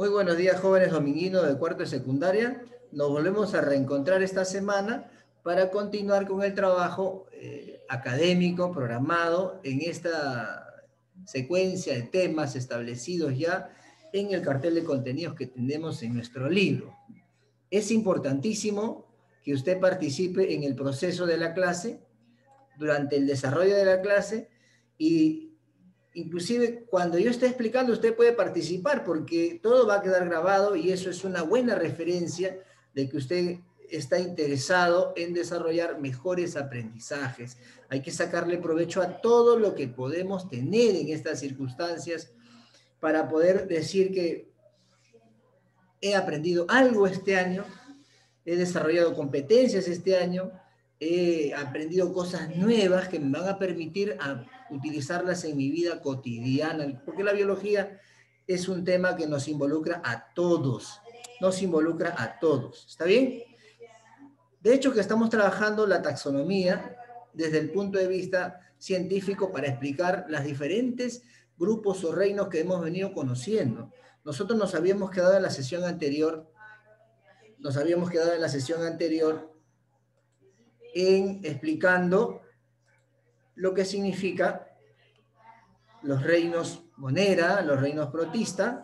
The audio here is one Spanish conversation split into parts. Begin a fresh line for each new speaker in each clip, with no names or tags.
Muy buenos días, jóvenes dominguinos de cuarto de secundaria. Nos volvemos a reencontrar esta semana para continuar con el trabajo eh, académico programado en esta secuencia de temas establecidos ya en el cartel de contenidos que tenemos en nuestro libro. Es importantísimo que usted participe en el proceso de la clase, durante el desarrollo de la clase y inclusive cuando yo esté explicando, usted puede participar porque todo va a quedar grabado y eso es una buena referencia de que usted está interesado en desarrollar mejores aprendizajes. Hay que sacarle provecho a todo lo que podemos tener en estas circunstancias para poder decir que he aprendido algo este año, he desarrollado competencias este año, he aprendido cosas nuevas que me van a permitir a utilizarlas en mi vida cotidiana, porque la biología es un tema que nos involucra a todos, nos involucra a todos. ¿Está bien? De hecho, que estamos trabajando la taxonomía desde el punto de vista científico para explicar las diferentes grupos o reinos que hemos venido conociendo. Nosotros nos habíamos quedado en la sesión anterior, nos habíamos quedado en la sesión anterior en explicando lo que significa los reinos Monera, los reinos Protista,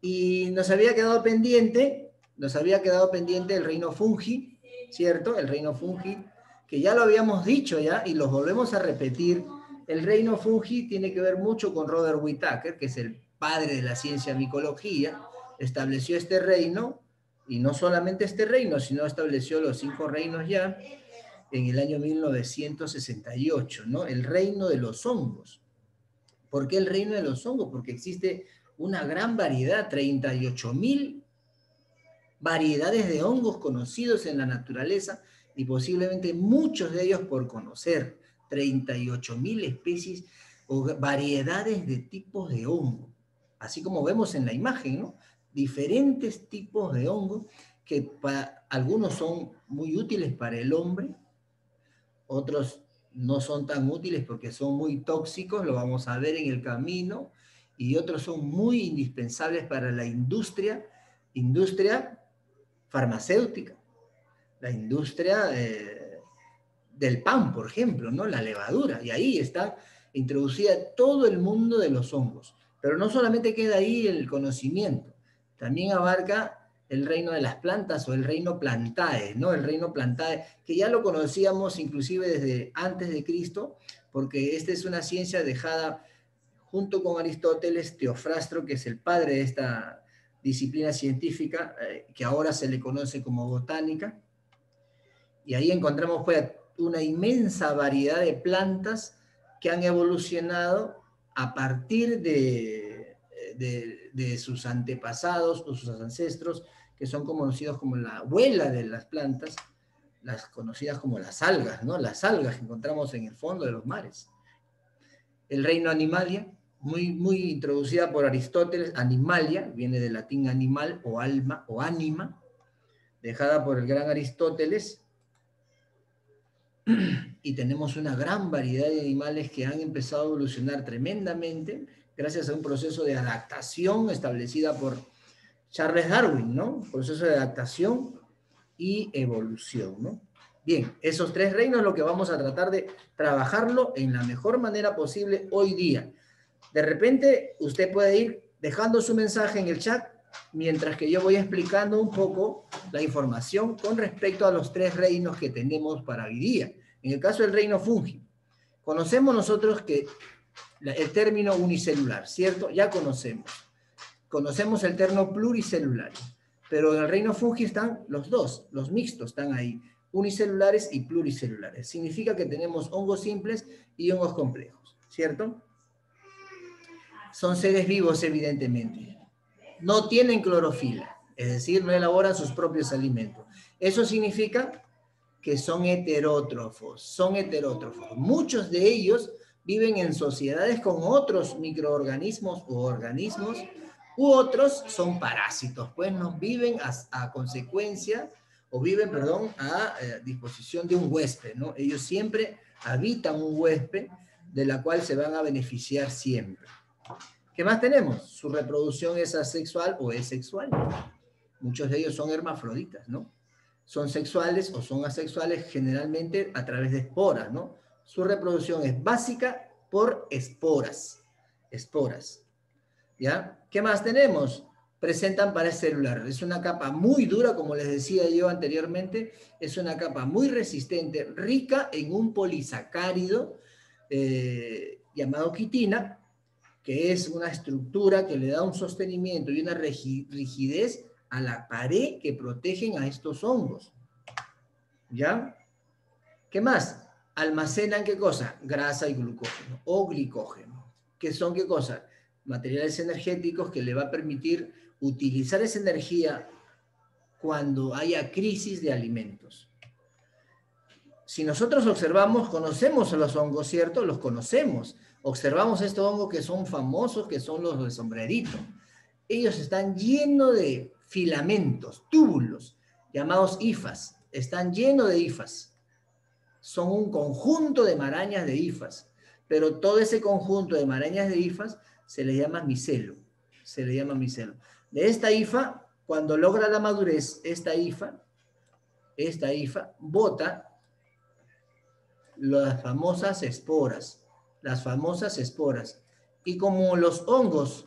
y nos había quedado pendiente, nos había quedado pendiente el reino Fungi, ¿cierto? El reino Fungi, que ya lo habíamos dicho ya y los volvemos a repetir. El reino Fungi tiene que ver mucho con Robert Whittaker, que es el padre de la ciencia micología, estableció este reino, y no solamente este reino, sino estableció los cinco reinos ya, en el año 1968, ¿no? El reino de los hongos. ¿Por qué el reino de los hongos? Porque existe una gran variedad, 38 mil variedades de hongos conocidos en la naturaleza y posiblemente muchos de ellos por conocer. 38 mil especies o variedades de tipos de hongo. Así como vemos en la imagen, ¿no? Diferentes tipos de hongos que para, algunos son muy útiles para el hombre, otros no son tan útiles porque son muy tóxicos, lo vamos a ver en el camino, y otros son muy indispensables para la industria, industria farmacéutica, la industria eh, del pan, por ejemplo, ¿no? la levadura, y ahí está introducida todo el mundo de los hongos. Pero no solamente queda ahí el conocimiento, también abarca el reino de las plantas o el reino plantae, ¿no? El reino plantae, que ya lo conocíamos inclusive desde antes de Cristo, porque esta es una ciencia dejada junto con Aristóteles, Teofrastro, que es el padre de esta disciplina científica, eh, que ahora se le conoce como botánica. Y ahí encontramos pues, una inmensa variedad de plantas que han evolucionado a partir de, de, de sus antepasados o sus ancestros, que son conocidos como la abuela de las plantas, las conocidas como las algas, ¿no? Las algas que encontramos en el fondo de los mares. El reino Animalia, muy, muy introducida por Aristóteles, Animalia, viene del latín animal o alma o ánima, dejada por el gran Aristóteles, y tenemos una gran variedad de animales que han empezado a evolucionar tremendamente gracias a un proceso de adaptación establecida por Charles Darwin, ¿no? Proceso de adaptación y evolución, ¿no? Bien, esos tres reinos lo que vamos a tratar de trabajarlo en la mejor manera posible hoy día. De repente, usted puede ir dejando su mensaje en el chat mientras que yo voy explicando un poco la información con respecto a los tres reinos que tenemos para hoy día. En el caso del reino fungi, conocemos nosotros que el término unicelular, ¿cierto? Ya conocemos conocemos el término pluricelular, pero en el reino fungi están los dos, los mixtos están ahí, unicelulares y pluricelulares. Significa que tenemos hongos simples y hongos complejos, ¿cierto? Son seres vivos, evidentemente. No tienen clorofila, es decir, no elaboran sus propios alimentos. Eso significa que son heterótrofos, son heterótrofos. Muchos de ellos viven en sociedades con otros microorganismos u organismos u otros son parásitos, pues no viven a, consecuencia o viven, perdón, a, eh, disposición de un huésped, ¿no? Ellos siempre habitan un huésped de la cual se van a beneficiar siempre. ¿Qué más tenemos? Su reproducción es asexual o es sexual. Muchos de ellos son hermafroditas, ¿no? Son sexuales o son asexuales generalmente a través de esporas, ¿no? Su reproducción es básica por esporas. Esporas. ¿Ya? ¿Qué más tenemos? Presentan pared celular. Es una capa muy dura, como les decía yo anteriormente, es una capa muy resistente, rica en un polisacárido eh, llamado quitina, que es una estructura que le da un sostenimiento y una rigidez a la pared que protegen a estos hongos. ¿Ya? ¿Qué más? Almacenan qué cosa? Grasa y glucógeno o glicógeno. ¿Qué son qué cosa? Materiales energéticos que le va a permitir utilizar esa energía cuando haya crisis de alimentos. Si nosotros observamos, conocemos a los hongos, ¿cierto? Los conocemos observamos estos hongos que son famosos, que son los de sombrerito. Ellos están llenos de filamentos, túbulos, llamados hifas. Están llenos de hifas. Son un conjunto de marañas de hifas. Pero todo ese conjunto de marañas de hifas se le llama micelo. Se le llama micelo. De esta hifa, cuando logra la madurez, esta hifa, esta hifa, bota las famosas esporas las famosas esporas. Y como los hongos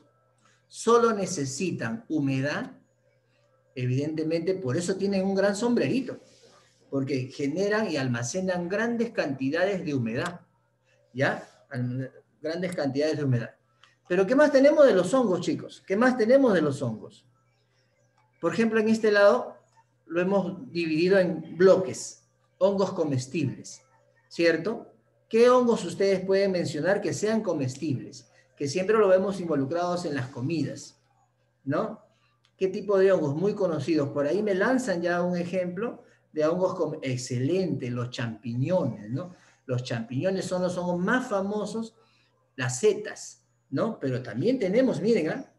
solo necesitan humedad, evidentemente por eso tienen un gran sombrerito, porque generan y almacenan grandes cantidades de humedad, ¿ya? Grandes cantidades de humedad. Pero ¿qué más tenemos de los hongos, chicos? ¿Qué más tenemos de los hongos? Por ejemplo, en este lado lo hemos dividido en bloques, hongos comestibles, ¿cierto? ¿Qué hongos ustedes pueden mencionar que sean comestibles? Que siempre lo vemos involucrados en las comidas, ¿no? ¿Qué tipo de hongos? Muy conocidos. Por ahí me lanzan ya un ejemplo de hongos como excelente, los champiñones, ¿no? Los champiñones son los hongos más famosos, las setas, ¿no? Pero también tenemos, miren, ¿ah?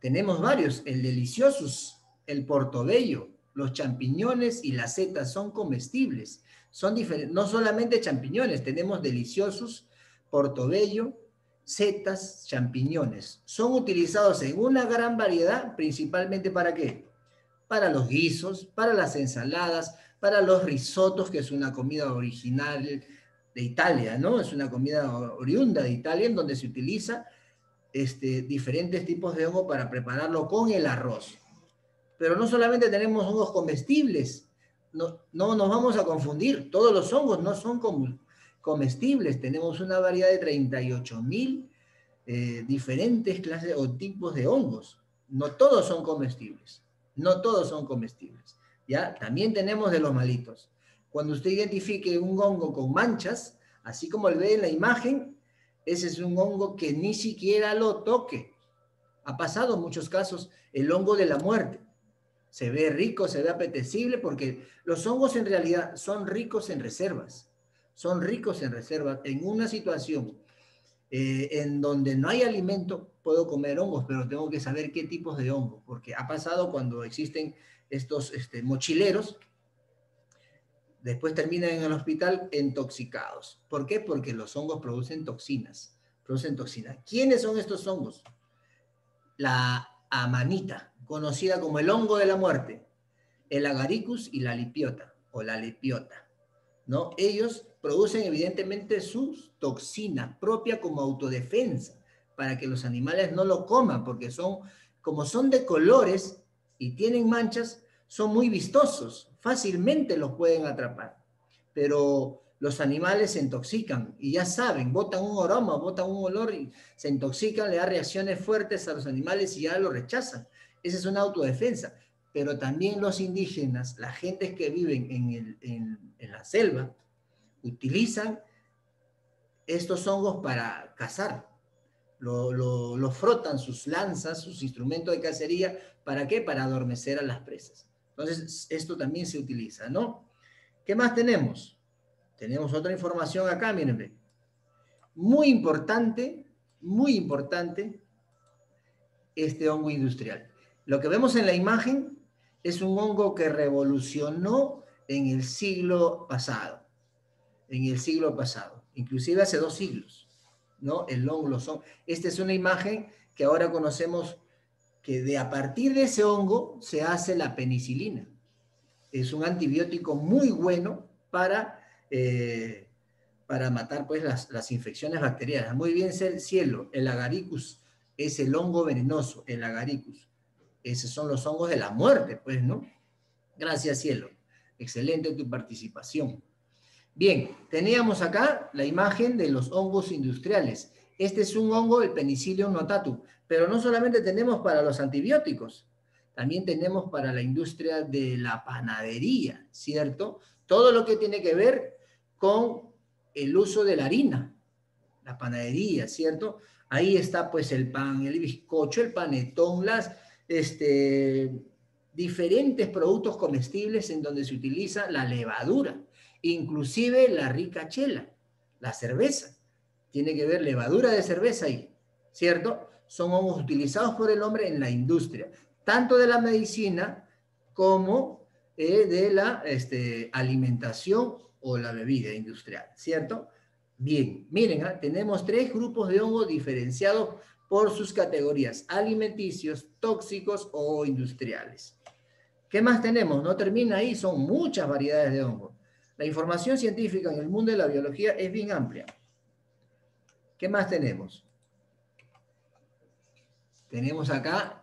tenemos varios, el deliciosus, el portobello, los champiñones y las setas son comestibles son diferentes, no solamente champiñones, tenemos deliciosos, portobello, setas, champiñones. Son utilizados en una gran variedad, principalmente para qué? Para los guisos, para las ensaladas, para los risotos, que es una comida original de Italia, ¿no? Es una comida oriunda de Italia en donde se utiliza este, diferentes tipos de hongo para prepararlo con el arroz. Pero no solamente tenemos hongos comestibles, no, no nos vamos a confundir, todos los hongos no son comestibles, tenemos una variedad de 38 mil eh, diferentes clases o tipos de hongos, no todos son comestibles, no todos son comestibles, ¿ya? También tenemos de los malitos. Cuando usted identifique un hongo con manchas, así como lo ve en la imagen, ese es un hongo que ni siquiera lo toque. Ha pasado en muchos casos el hongo de la muerte se ve rico, se ve apetecible, porque los hongos en realidad son ricos en reservas, son ricos en reservas. En una situación eh, en donde no hay alimento, puedo comer hongos, pero tengo que saber qué tipos de hongos, porque ha pasado cuando existen estos este, mochileros, después terminan en el hospital intoxicados. ¿Por qué? Porque los hongos producen toxinas, producen toxinas. ¿Quiénes son estos hongos? La amanita, conocida como el hongo de la muerte, el agaricus y la lipiota o la lepiota. ¿no? Ellos producen evidentemente su toxina propia como autodefensa para que los animales no lo coman, porque son, como son de colores y tienen manchas, son muy vistosos, fácilmente los pueden atrapar. Pero los animales se intoxican y ya saben, botan un aroma, botan un olor y se intoxican, le da reacciones fuertes a los animales y ya lo rechazan. Esa es una autodefensa. Pero también los indígenas, las gentes que viven en, la selva, utilizan estos hongos para cazar. Lo, frotan sus lanzas, sus instrumentos de cacería. ¿Para qué? Para adormecer a las presas. Entonces, esto también se utiliza, ¿no? ¿Qué más tenemos? Tenemos otra información acá, miren. Muy importante, muy importante, este hongo industrial. Lo que vemos en la imagen es un hongo que revolucionó en el siglo pasado, en el siglo pasado, inclusive hace dos siglos, ¿no? El hongo, los hongos. Esta es una imagen que ahora conocemos que de a partir de ese hongo se hace la penicilina. Es un antibiótico muy bueno para, eh, para matar pues, las, las, infecciones bacterianas. Muy bien, cielo, el agaricus es el hongo venenoso, el agaricus. Esos son los hongos de la muerte, pues, ¿no? Gracias, cielo. Excelente tu participación. Bien, teníamos acá la imagen de los hongos industriales. Este es un hongo, el Penicillium notatum, pero no solamente tenemos para los antibióticos, también tenemos para la industria de la panadería, ¿cierto? Todo lo que tiene que ver con el uso de la harina, la panadería, ¿cierto? Ahí está pues el pan, el bizcocho, el panetón, las este, diferentes productos comestibles en donde se utiliza la levadura, inclusive la rica chela, la cerveza. Tiene que ver levadura de cerveza ahí, ¿cierto? Son hongos utilizados por el hombre en la industria, tanto de la medicina como eh, de la este, alimentación o la bebida industrial, ¿cierto? Bien, miren, ¿ah? tenemos tres grupos de hongos diferenciados por sus categorías alimenticios, tóxicos o industriales. ¿Qué más tenemos? No termina ahí, son muchas variedades de hongos. La información científica en el mundo de la biología es bien amplia. ¿Qué más tenemos? Tenemos acá,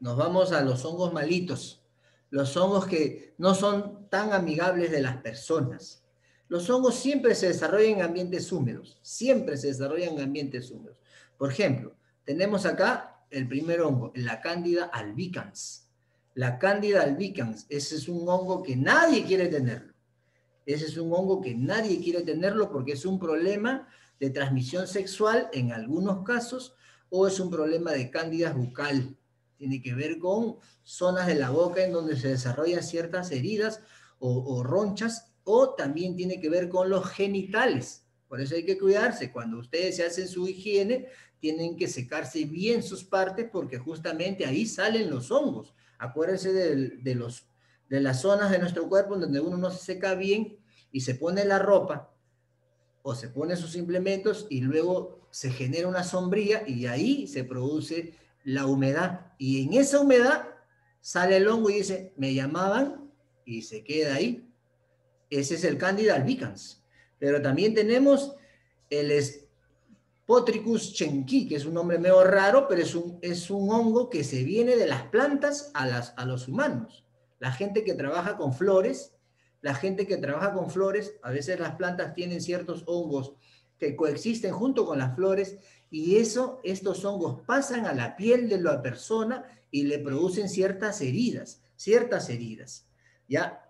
nos vamos a los hongos malitos, los hongos que no son tan amigables de las personas. Los hongos siempre se desarrollan en ambientes húmedos, siempre se desarrollan en ambientes húmedos. Por ejemplo, tenemos acá el primer hongo, la Cándida albicans. La Cándida albicans, ese es un hongo que nadie quiere tenerlo. Ese es un hongo que nadie quiere tenerlo porque es un problema de transmisión sexual en algunos casos o es un problema de cándida bucal. Tiene que ver con zonas de la boca en donde se desarrollan ciertas heridas o, ronchas o también tiene que ver con los genitales. Por eso hay que cuidarse. Cuando ustedes se hacen su higiene, tienen que secarse bien sus partes porque justamente ahí salen los hongos. Acuérdense de, los, de las zonas de nuestro cuerpo donde uno no se seca bien y se pone la ropa o se pone sus implementos y luego se genera una sombría y ahí se produce la humedad. Y en esa humedad sale el hongo y dice, me llamaban y se queda ahí. Ese es el Candida albicans. Pero también tenemos el Spotricus chenqui, que es un nombre medio raro, pero es un, es un hongo que se viene de las plantas a, las, a los humanos. La gente que trabaja con flores, la gente que trabaja con flores, a veces las plantas tienen ciertos hongos que coexisten junto con las flores y eso, estos hongos pasan a la piel de la persona y le producen ciertas heridas, ciertas heridas. ¿Ya?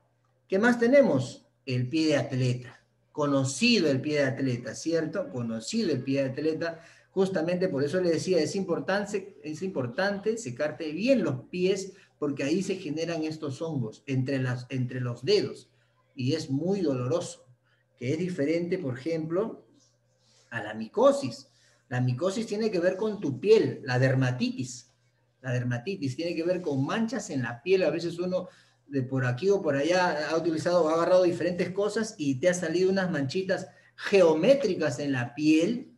¿Qué más tenemos? el pie de atleta, conocido el pie de atleta, ¿cierto? Conocido el pie de atleta, justamente por eso le decía, es importante, es importante secarte bien los pies porque ahí se generan estos hongos entre, las, entre los dedos y es muy doloroso, que es diferente, por ejemplo, a la micosis. La micosis tiene que ver con tu piel, la dermatitis. La dermatitis tiene que ver con manchas en la piel. A veces uno de por aquí o por allá ha utilizado, ha agarrado diferentes cosas y te ha salido unas manchitas geométricas en la piel,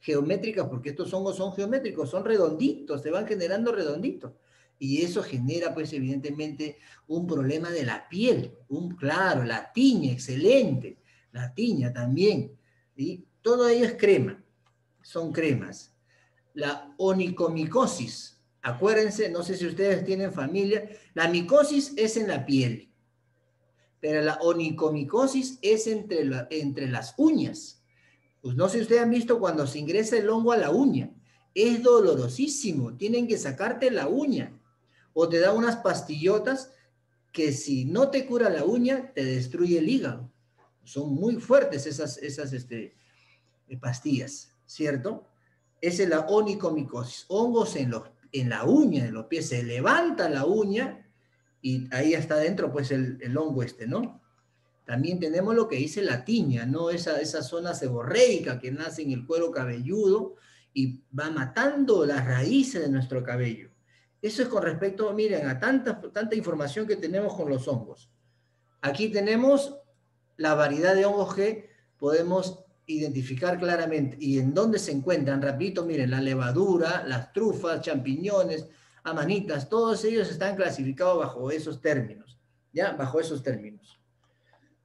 geométricas porque estos hongos son geométricos, son redonditos, se van generando redonditos. Y eso genera, pues, evidentemente, un problema de la piel. Un, claro, la tiña, excelente. La tiña también. y Todo ello es crema. Son cremas. La onicomicosis, Acuérdense, no sé si ustedes tienen familia, la micosis es en la piel, pero la onicomicosis es entre, entre las uñas. Pues no sé si ustedes han visto cuando se ingresa el hongo a la uña. Es dolorosísimo, tienen que sacarte la uña. O te da unas pastillotas que si no te cura la uña, te destruye el hígado. Son muy fuertes esas, esas este, pastillas, ¿cierto? Esa es la onicomicosis, hongos en los en la uña de los pies, se levanta la uña y ahí está dentro pues el, hongo este, ¿no? También tenemos lo que dice la tiña, ¿no? Esa, esa zona seborreica que nace en el cuero cabelludo y va matando las raíces de nuestro cabello. Eso es con respecto, miren, a tanta, tanta información que tenemos con los hongos. Aquí tenemos la variedad de hongos que podemos identificar claramente y en dónde se encuentran, repito, miren, la levadura, las trufas, champiñones, amanitas, todos ellos están clasificados bajo esos términos, ¿ya? Bajo esos términos.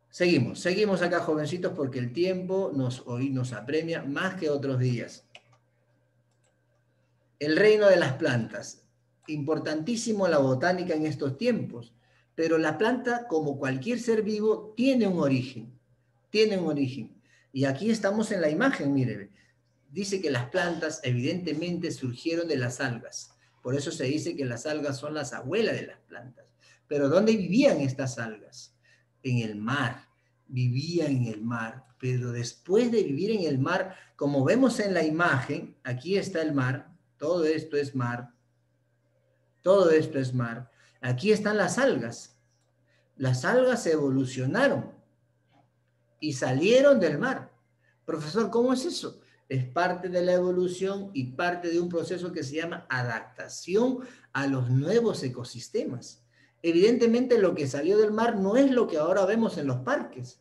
Seguimos, seguimos acá, jovencitos, porque el tiempo nos, hoy nos apremia más que otros días. El reino de las plantas. Importantísimo la botánica en estos tiempos, pero la planta, como cualquier ser vivo, tiene un origen, tiene un origen. Y aquí estamos en la imagen, mire, dice que las plantas evidentemente surgieron de las algas. Por eso se dice que las algas son las abuelas de las plantas. Pero ¿dónde vivían estas algas? En el mar. Vivían en el mar. Pero después de vivir en el mar, como vemos en la imagen, aquí está el mar, todo esto es mar, todo esto es mar. Aquí están las algas. Las algas evolucionaron y salieron del mar. Profesor, ¿cómo es eso? es parte de la evolución y parte de un proceso que se llama adaptación a los nuevos ecosistemas. Evidentemente lo que salió del mar no es lo que ahora vemos en los parques.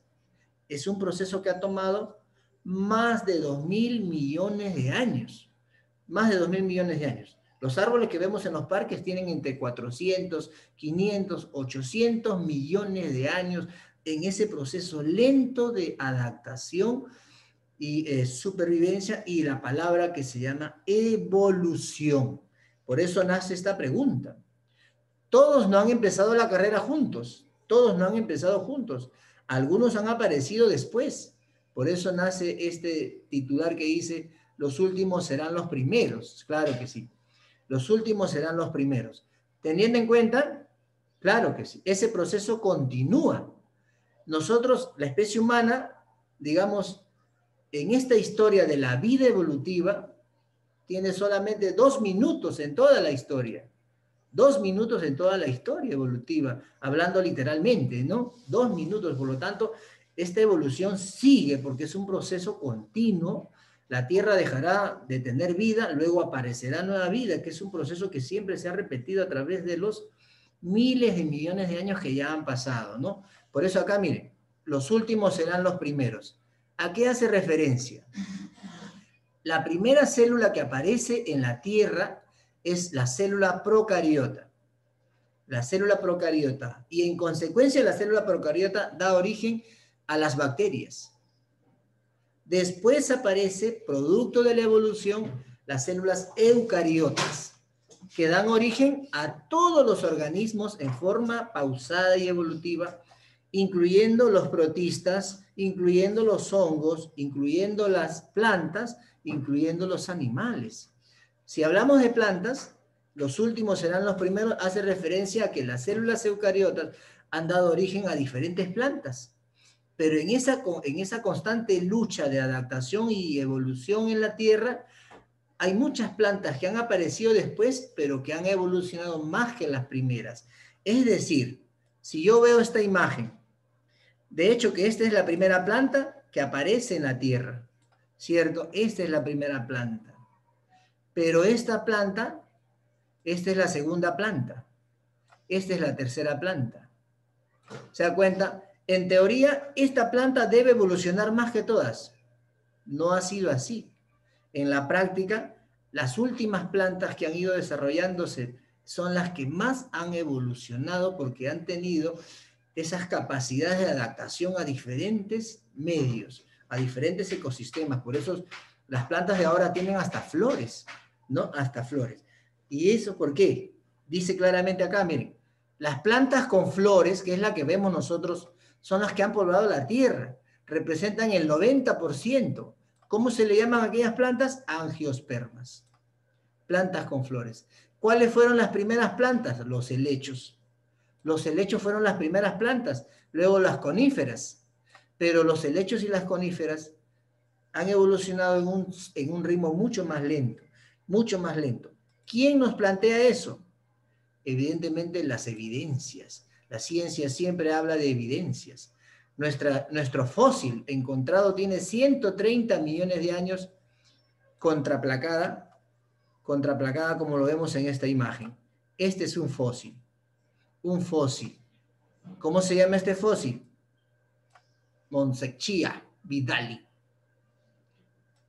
Es un proceso que ha tomado más de 2 mil millones de años. Más de 2 mil millones de años. Los árboles que vemos en los parques tienen entre 400, 500, 800 millones de años en ese proceso lento de adaptación y eh, supervivencia y la palabra que se llama evolución. Por eso nace esta pregunta. Todos no han empezado la carrera juntos, todos no han empezado juntos, algunos han aparecido después. Por eso nace este titular que dice, los últimos serán los primeros. Claro que sí, los últimos serán los primeros. Teniendo en cuenta, claro que sí, ese proceso continúa. Nosotros, la especie humana, digamos, en esta historia de la vida evolutiva, tiene solamente dos minutos en toda la historia. Dos minutos en toda la historia evolutiva, hablando literalmente, ¿no? Dos minutos, por lo tanto, esta evolución sigue porque es un proceso continuo. La Tierra dejará de tener vida, luego aparecerá nueva vida, que es un proceso que siempre se ha repetido a través de los miles de millones de años que ya han pasado, ¿no? Por eso acá, miren, los últimos serán los primeros. ¿A qué hace referencia? La primera célula que aparece en la Tierra es la célula procariota. La célula procariota. Y en consecuencia la célula procariota da origen a las bacterias. Después aparece, producto de la evolución, las células eucariotas, que dan origen a todos los organismos en forma pausada y evolutiva, incluyendo los protistas, incluyendo los hongos, incluyendo las plantas, incluyendo los animales. Si hablamos de plantas, los últimos serán los primeros, hace referencia a que las células eucariotas han dado origen a diferentes plantas. Pero en esa, en esa constante lucha de adaptación y evolución en la Tierra, hay muchas plantas que han aparecido después, pero que han evolucionado más que las primeras. Es decir, si yo veo esta imagen de hecho, que esta es la primera planta que aparece en la tierra, ¿cierto? Esta es la primera planta. Pero esta planta, esta es la segunda planta. Esta es la tercera planta. ¿Se da cuenta? En teoría, esta planta debe evolucionar más que todas. No ha sido así. En la práctica, las últimas plantas que han ido desarrollándose son las que más han evolucionado porque han tenido esas capacidades de adaptación a diferentes medios, a diferentes ecosistemas. Por eso las plantas de ahora tienen hasta flores, ¿no? Hasta flores. ¿Y eso por qué? Dice claramente acá, miren, las plantas con flores, que es la que vemos nosotros, son las que han poblado la tierra, representan el 90%. ¿Cómo se le llaman aquellas plantas? Angiospermas. Plantas con flores. ¿Cuáles fueron las primeras plantas? Los helechos. Los helechos fueron las primeras plantas, luego las coníferas, pero los helechos y las coníferas han evolucionado en un, en un ritmo mucho más lento, mucho más lento. ¿Quién nos plantea eso? Evidentemente las evidencias. La ciencia siempre habla de evidencias. Nuestra, nuestro fósil encontrado tiene 130 millones de años contraplacada, contraplacada como lo vemos en esta imagen. Este es un fósil un fósil. ¿Cómo se llama este fósil? Monsechia vidali.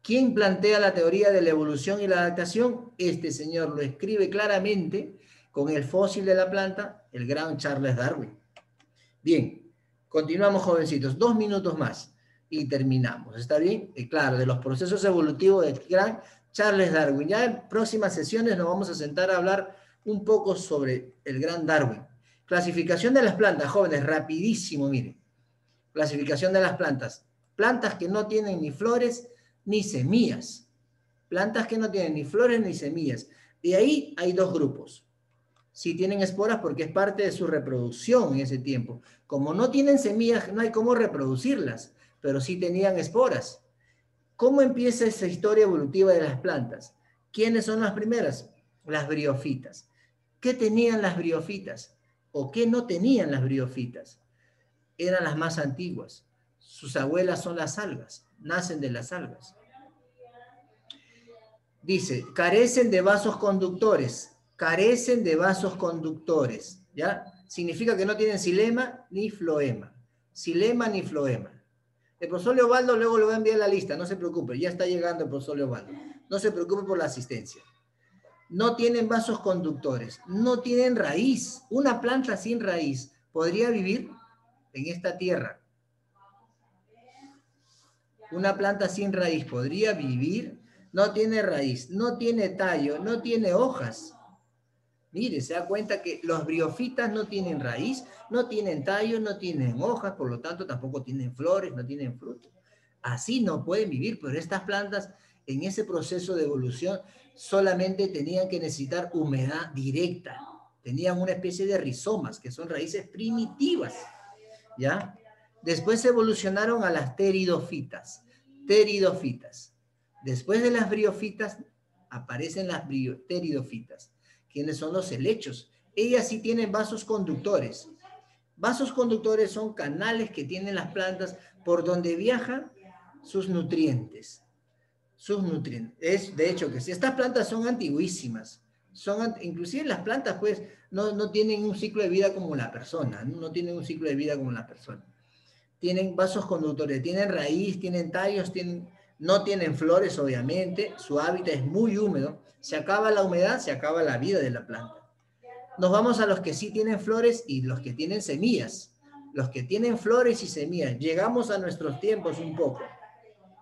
¿Quién plantea la teoría de la evolución y la adaptación? Este señor lo escribe claramente con el fósil de la planta, el gran Charles Darwin. Bien, continuamos jovencitos, dos minutos más y terminamos, ¿está bien? Y claro, de los procesos evolutivos del gran Charles Darwin. Ya en próximas sesiones nos vamos a sentar a hablar un poco sobre el gran Darwin. Clasificación de las plantas, jóvenes, rapidísimo, miren. Clasificación de las plantas. Plantas que no tienen ni flores ni semillas. Plantas que no tienen ni flores ni semillas. De ahí hay dos grupos. Si tienen esporas porque es parte de su reproducción en ese tiempo. Como no tienen semillas, no hay cómo reproducirlas, pero sí tenían esporas. ¿Cómo empieza esa historia evolutiva de las plantas? ¿Quiénes son las primeras? Las briofitas. ¿Qué tenían las briofitas? ¿O qué no tenían las briofitas? Eran las más antiguas. Sus abuelas son las algas nacen de las algas. Dice, carecen de vasos conductores, carecen de vasos conductores, ¿ya? Significa que no tienen silema ni floema, silema ni floema. El profesor Leobaldo luego lo va a enviar la lista, no se preocupe, ya está llegando el profesor Leobaldo. No se preocupe por la asistencia. No tienen vasos conductores, no tienen raíz. Una planta sin raíz podría vivir en esta tierra una planta sin raíz podría vivir, no tiene raíz, no tiene tallo, no tiene hojas. Mire, se da cuenta que los briofitas no tienen raíz, no tienen tallo, no tienen hojas, por lo tanto tampoco tienen flores, no tienen frutos. Así no pueden vivir, pero estas plantas en ese proceso de evolución solamente tenían que necesitar humedad directa. Tenían una especie de rizomas, que son raíces primitivas. ¿Ya? Después evolucionaron a las. Pteridofitas. Después de las briofitas aparecen las pteridofitas. ¿Quiénes son los helechos? Ellas sí tienen vasos conductores. Vasos conductores son canales que tienen las plantas por donde viajan sus nutrientes. Sus nutrientes. Es, de hecho, que estas plantas son antiguísimas, son, inclusive las plantas pues no, no tienen un ciclo de vida como la persona, no tienen un ciclo de vida como la persona tienen vasos conductores, tienen raíz, tienen tallos, tienen, no tienen flores, obviamente, su hábitat es muy húmedo. Se acaba la humedad, se acaba la vida de la planta. Nos vamos a los que sí tienen flores y los que tienen semillas. Los que tienen flores y semillas. Llegamos a nuestros tiempos un poco.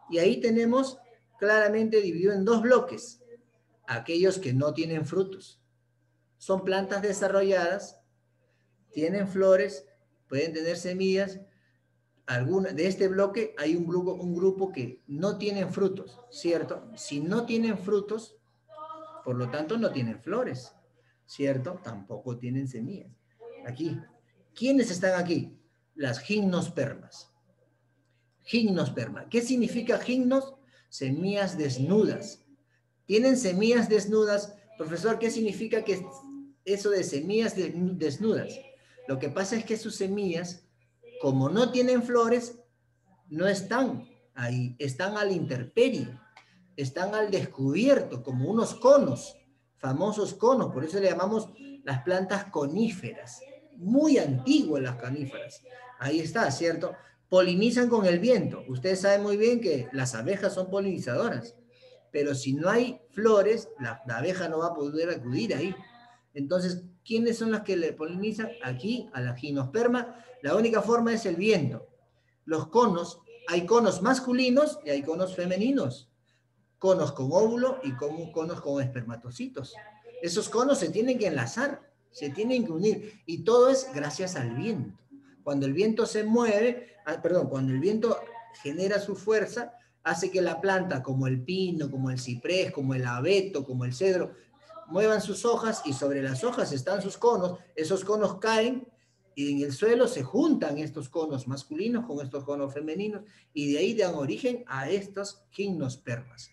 Y ahí tenemos claramente dividido en dos bloques. Aquellos que no tienen frutos. Son plantas desarrolladas, tienen flores, pueden tener semillas, alguna, de este bloque hay un grupo, un grupo que no tienen frutos, ¿cierto? Si no tienen frutos, por lo tanto no tienen flores, ¿cierto? Tampoco tienen semillas. Aquí, ¿quiénes están aquí? Las gimnospermas. Gimnosperma. ¿Qué significa gimnos? Semillas desnudas. ¿Tienen semillas desnudas? Profesor, ¿qué significa que eso de semillas desnudas? Lo que pasa es que sus semillas como no tienen flores, no están ahí, están al interperie, están al descubierto, como unos conos, famosos conos, por eso le llamamos las plantas coníferas, muy antiguas las coníferas. Ahí está, ¿cierto? Polinizan con el viento. Ustedes saben muy bien que las abejas son polinizadoras, pero si no hay flores, la, abeja no va a poder acudir ahí. Entonces, ¿quiénes son las que le polinizan? Aquí, a la ginosperma, la única forma es el viento. Los conos, hay conos masculinos y hay conos femeninos. Conos con óvulo y conos con espermatocitos. Esos conos se tienen que enlazar, se tienen que unir. Y todo es gracias al viento. Cuando el viento se mueve, ah, perdón, cuando el viento genera su fuerza, hace que la planta, como el pino, como el ciprés, como el abeto, como el cedro, muevan sus hojas y sobre las hojas están sus conos. Esos conos caen y en el suelo se juntan estos conos masculinos con estos conos femeninos y de ahí dan origen a estos gimnospermas.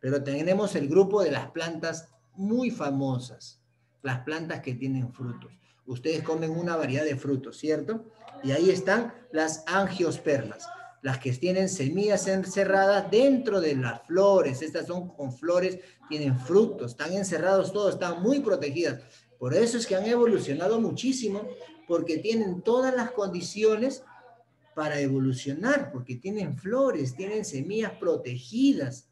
Pero tenemos el grupo de las plantas muy famosas, las plantas que tienen frutos. Ustedes comen una variedad de frutos, ¿cierto? Y ahí están las angiospermas, las que tienen semillas encerradas dentro de las flores. Estas son con flores, tienen frutos, están encerrados todos, están muy protegidas. Por eso es que han evolucionado muchísimo porque tienen todas las condiciones para evolucionar, porque tienen flores, tienen semillas protegidas.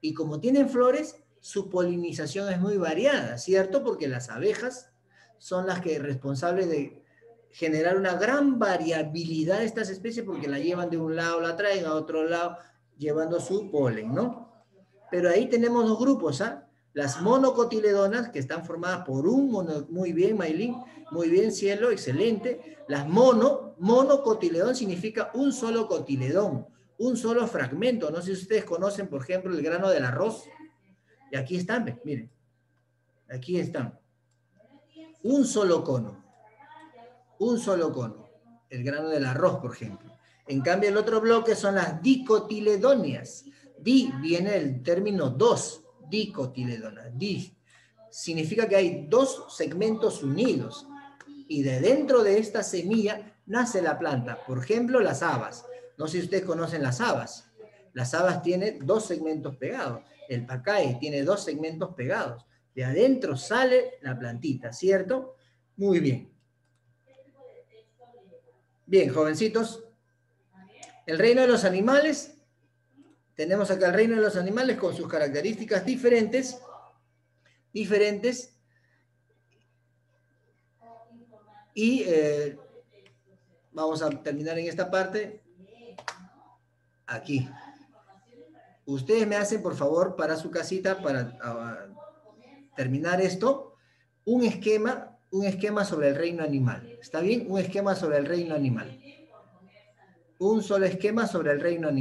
Y como tienen flores, su polinización es muy variada, ¿cierto? Porque las abejas son las que responsables de generar una gran variabilidad de estas especies porque la llevan de un lado, la traen a otro lado, llevando su polen, ¿no? Pero ahí tenemos dos grupos, ¿ah? Las monocotiledonas, que están formadas por un mono, muy bien, Maylin, muy bien, cielo, excelente. Las mono, monocotiledón significa un solo cotiledón, un solo fragmento. No sé si ustedes conocen, por ejemplo, el grano del arroz. Y aquí están, miren. Aquí están. Un solo cono. Un solo cono. El grano del arroz, por ejemplo. En cambio, el otro bloque son las dicotiledonias. Di viene del término dos, dicotiledonas. Di significa que hay dos segmentos unidos y de dentro de esta semilla nace la planta. Por ejemplo, las habas. No sé si ustedes conocen las habas. Las habas tienen dos segmentos pegados. El pacae tiene dos segmentos pegados. De adentro sale la plantita, ¿cierto? Muy bien. Bien, jovencitos, el reino de los animales, tenemos acá el reino de los animales con sus características diferentes, diferentes, y eh, vamos a terminar en esta parte, aquí. Ustedes me hacen, por favor, para su casita, para ah, terminar esto, un esquema, un esquema sobre el reino animal. ¿Está bien? Un esquema sobre el reino animal un solo esquema sobre el reino animal.